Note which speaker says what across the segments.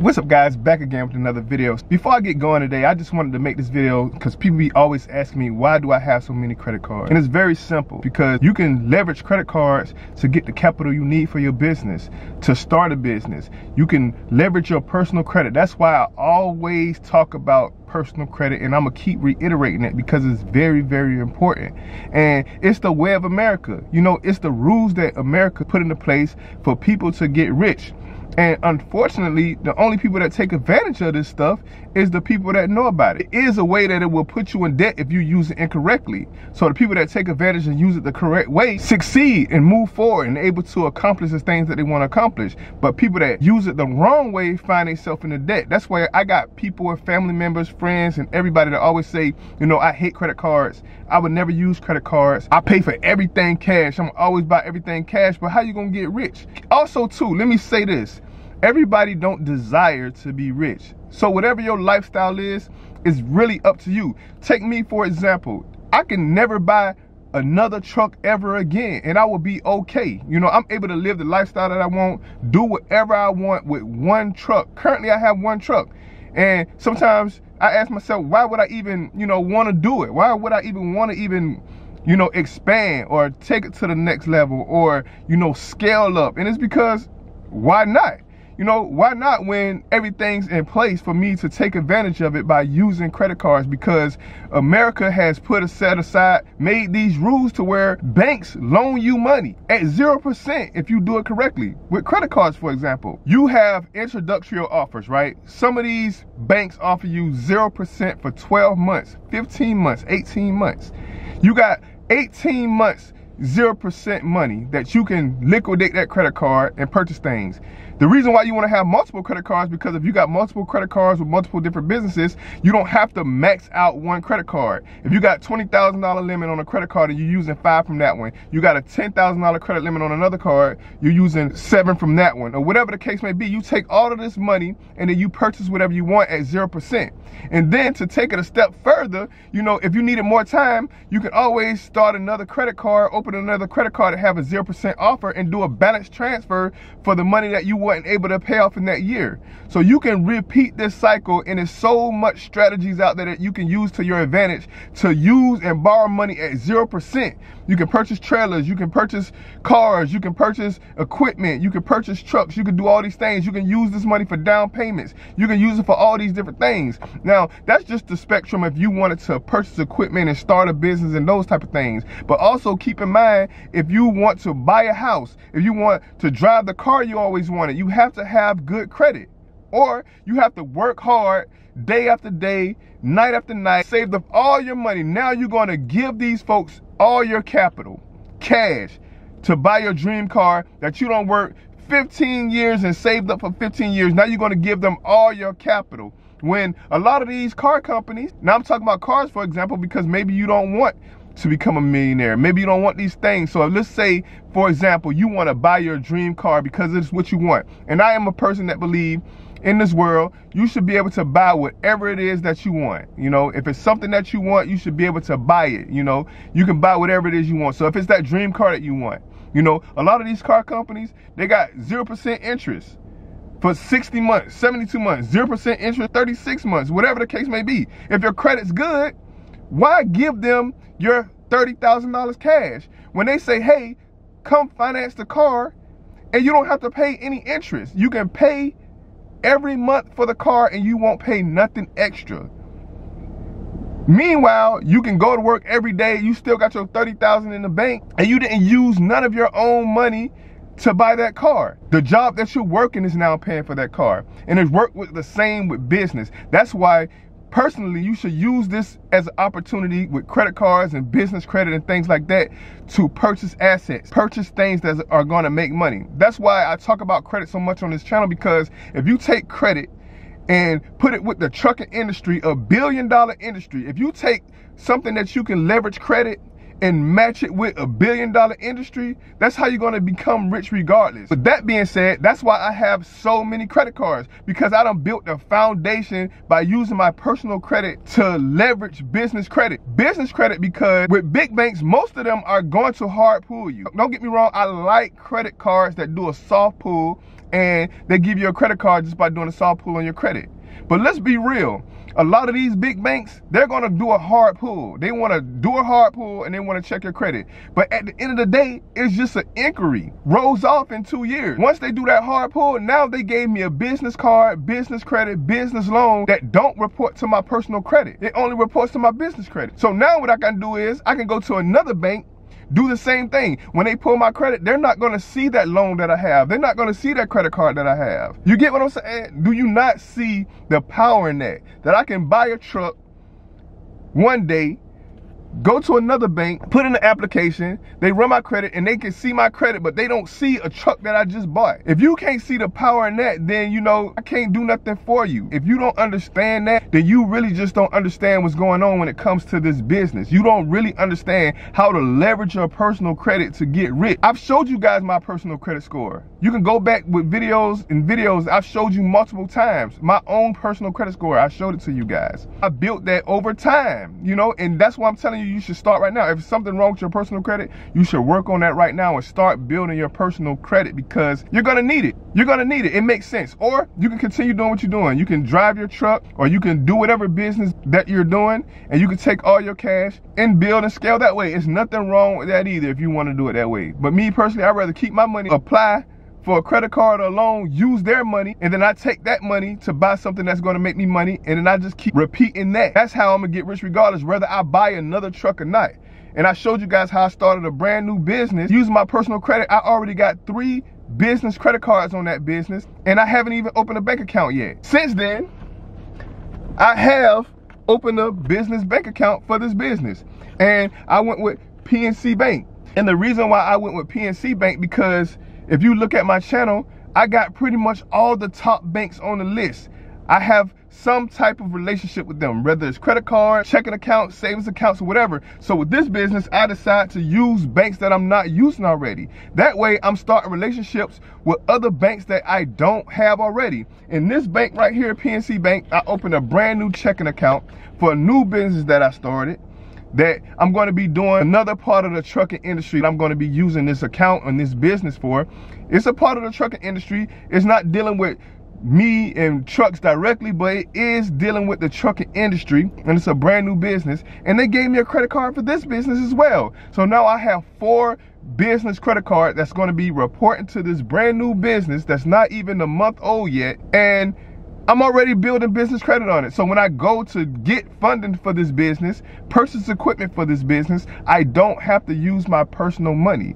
Speaker 1: What's up guys, back again with another video. Before I get going today, I just wanted to make this video because people be always asking me, why do I have so many credit cards? And it's very simple because you can leverage credit cards to get the capital you need for your business, to start a business. You can leverage your personal credit. That's why I always talk about personal credit and I'm gonna keep reiterating it because it's very, very important. And it's the way of America. You know, it's the rules that America put into place for people to get rich. And unfortunately, the only people that take advantage of this stuff is the people that know about it. It is a way that it will put you in debt if you use it incorrectly. So the people that take advantage and use it the correct way succeed and move forward and able to accomplish the things that they want to accomplish. But people that use it the wrong way find themselves in the debt. That's why I got people and family members, friends, and everybody that always say, you know, I hate credit cards. I would never use credit cards. I pay for everything cash. I'm always buy everything cash. But how you gonna get rich? Also, too, let me say this everybody don't desire to be rich. So whatever your lifestyle is, is really up to you. Take me for example. I can never buy another truck ever again and I will be okay. You know, I'm able to live the lifestyle that I want, do whatever I want with one truck. Currently I have one truck. And sometimes I ask myself, why would I even, you know, want to do it? Why would I even want to even you know, expand or take it to the next level or, you know, scale up. And it's because why not? You know, why not when everything's in place for me to take advantage of it by using credit cards? Because America has put a set aside, made these rules to where banks loan you money at 0% if you do it correctly. With credit cards, for example, you have introductory offers, right? Some of these banks offer you 0% for 12 months, 15 months, 18 months. You got 18 months 0% money that you can liquidate that credit card and purchase things. The reason why you want to have multiple credit cards because if you got multiple credit cards with multiple different businesses, you don't have to max out one credit card. If you got $20,000 limit on a credit card and you're using five from that one, you got a $10,000 credit limit on another card, you're using seven from that one, or whatever the case may be, you take all of this money and then you purchase whatever you want at 0%. And then to take it a step further, you know, if you needed more time, you can always start another credit card, open another credit card and have a 0% offer and do a balance transfer for the money that you want wasn't able to pay off in that year. So you can repeat this cycle and there's so much strategies out there that you can use to your advantage to use and borrow money at 0%. You can purchase trailers, you can purchase cars, you can purchase equipment, you can purchase trucks, you can do all these things. You can use this money for down payments. You can use it for all these different things. Now, that's just the spectrum if you wanted to purchase equipment and start a business and those type of things. But also keep in mind, if you want to buy a house, if you want to drive the car you always wanted, you have to have good credit. Or you have to work hard day after day, night after night, save up all your money. Now you're going to give these folks all your capital, cash, to buy your dream car that you don't work 15 years and saved up for 15 years. Now you're going to give them all your capital. When a lot of these car companies, now I'm talking about cars, for example, because maybe you don't want to become a millionaire. Maybe you don't want these things. So let's say, for example, you want to buy your dream car because it's what you want. And I am a person that believe in this world, you should be able to buy whatever it is that you want. You know, if it's something that you want, you should be able to buy it. You know, you can buy whatever it is you want. So if it's that dream car that you want, you know, a lot of these car companies, they got 0% interest for 60 months, 72 months, 0% interest, 36 months, whatever the case may be. If your credit's good, why give them your $30,000 cash when they say, hey, come finance the car and you don't have to pay any interest. You can pay every month for the car and you won't pay nothing extra. Meanwhile, you can go to work every day, you still got your 30,000 in the bank and you didn't use none of your own money to buy that car. The job that you're working is now paying for that car. And it's work with the same with business. That's why personally, you should use this as an opportunity with credit cards and business credit and things like that to purchase assets, purchase things that are going to make money. That's why I talk about credit so much on this channel because if you take credit and put it with the trucking industry, a billion dollar industry, if you take something that you can leverage credit and match it with a billion dollar industry, that's how you're gonna become rich regardless. But that being said, that's why I have so many credit cards because I done built a foundation by using my personal credit to leverage business credit. Business credit because with big banks, most of them are going to hard pull you. Don't get me wrong, I like credit cards that do a soft pull and they give you a credit card just by doing a soft pull on your credit. But let's be real a lot of these big banks, they're gonna do a hard pull. They wanna do a hard pull and they wanna check your credit. But at the end of the day, it's just an inquiry. Rolls off in two years. Once they do that hard pull, now they gave me a business card, business credit, business loan that don't report to my personal credit. It only reports to my business credit. So now what I can do is I can go to another bank do the same thing. When they pull my credit, they're not going to see that loan that I have. They're not going to see that credit card that I have. You get what I'm saying? Do you not see the power in that? That I can buy a truck one day go to another bank, put in the application, they run my credit and they can see my credit, but they don't see a truck that I just bought. If you can't see the power in that, then you know, I can't do nothing for you. If you don't understand that, then you really just don't understand what's going on when it comes to this business. You don't really understand how to leverage your personal credit to get rich. I've showed you guys my personal credit score. You can go back with videos and videos I've showed you multiple times. My own personal credit score, I showed it to you guys. I built that over time, you know, and that's why I'm telling you you should start right now. If something wrong with your personal credit, you should work on that right now and start building your personal credit because you're gonna need it. You're gonna need it. It makes sense. Or you can continue doing what you're doing. You can drive your truck or you can do whatever business that you're doing and you can take all your cash and build and scale that way. It's nothing wrong with that either if you want to do it that way. But me personally, I'd rather keep my money, apply for a credit card or loan, use their money, and then I take that money to buy something that's gonna make me money, and then I just keep repeating that. That's how I'm gonna get rich regardless, whether I buy another truck or not. And I showed you guys how I started a brand new business. Using my personal credit, I already got three business credit cards on that business, and I haven't even opened a bank account yet. Since then, I have opened a business bank account for this business. And I went with PNC Bank. And the reason why I went with PNC Bank because if you look at my channel, I got pretty much all the top banks on the list. I have some type of relationship with them, whether it's credit card, checking accounts, savings accounts, or whatever. So with this business, I decide to use banks that I'm not using already. That way, I'm starting relationships with other banks that I don't have already. In this bank right here, PNC Bank, I opened a brand new checking account for a new business that I started that I'm going to be doing another part of the trucking industry that I'm going to be using this account and this business for. It's a part of the trucking industry. It's not dealing with me and trucks directly, but it is dealing with the trucking industry and it's a brand new business. And they gave me a credit card for this business as well. So now I have four business credit card that's going to be reporting to this brand new business that's not even a month old yet. And I'm already building business credit on it. So when I go to get funding for this business, purchase equipment for this business, I don't have to use my personal money.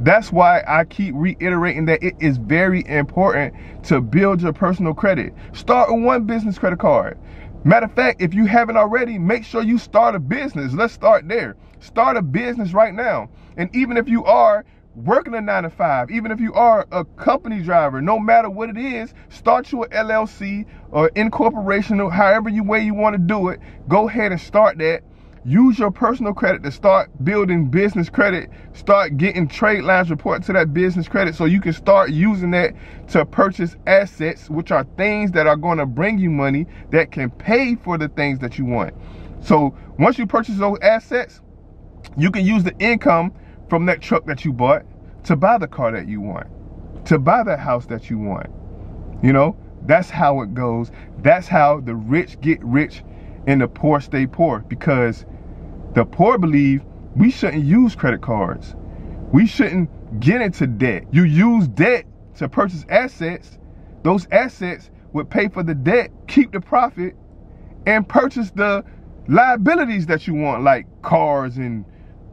Speaker 1: That's why I keep reiterating that it is very important to build your personal credit. Start with one business credit card. Matter of fact, if you haven't already, make sure you start a business. Let's start there. Start a business right now. And even if you are working a nine to five, even if you are a company driver, no matter what it is, start your LLC or incorporation or however you way you want to do it. Go ahead and start that. Use your personal credit to start building business credit. Start getting trade lines reporting to that business credit so you can start using that to purchase assets, which are things that are going to bring you money that can pay for the things that you want. So once you purchase those assets, you can use the income from that truck that you bought to buy the car that you want, to buy that house that you want. You know, that's how it goes. That's how the rich get rich and the poor stay poor because the poor believe we shouldn't use credit cards. We shouldn't get into debt. You use debt to purchase assets. Those assets would pay for the debt, keep the profit, and purchase the liabilities that you want, like cars and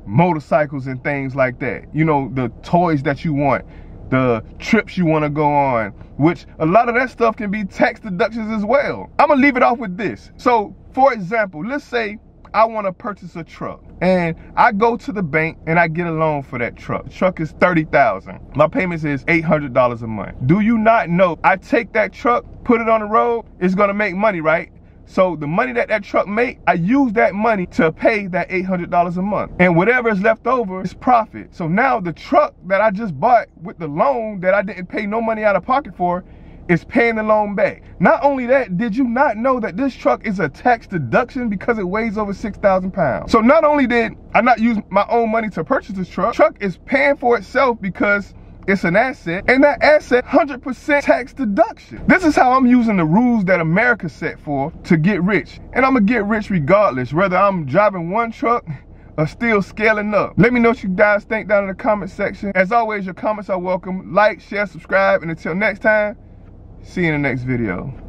Speaker 1: motorcycles and things like that. You know, the toys that you want, the trips you want to go on, which a lot of that stuff can be tax deductions as well. I'm gonna leave it off with this. So, for example, let's say I want to purchase a truck and I go to the bank and I get a loan for that truck. The truck is 30,000. My payments is $800 a month. Do you not know I take that truck, put it on the road, it's going to make money, right? So the money that that truck make, I use that money to pay that $800 a month. And whatever is left over is profit. So now the truck that I just bought with the loan that I didn't pay no money out of pocket for is paying the loan back. Not only that, did you not know that this truck is a tax deduction because it weighs over 6,000 pounds? So not only did I not use my own money to purchase this truck, truck is paying for itself because it's an asset, and that asset 100% tax deduction. This is how I'm using the rules that America set for to get rich. And I'm gonna get rich regardless, whether I'm driving one truck or still scaling up. Let me know what you guys think down in the comment section. As always, your comments are welcome. Like, share, subscribe, and until next time, See you in the next video.